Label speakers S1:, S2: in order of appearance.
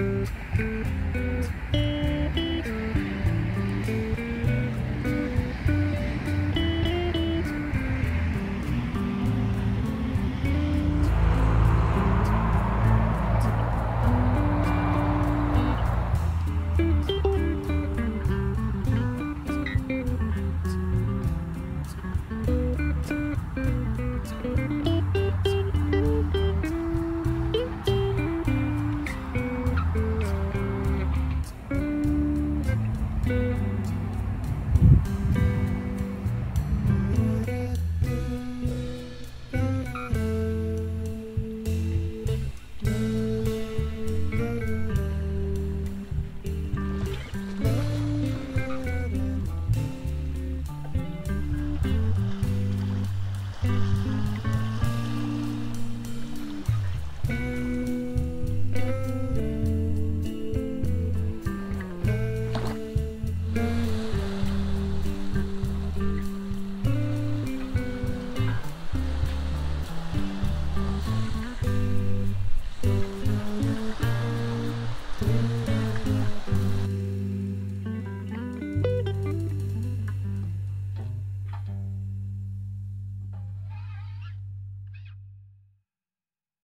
S1: Música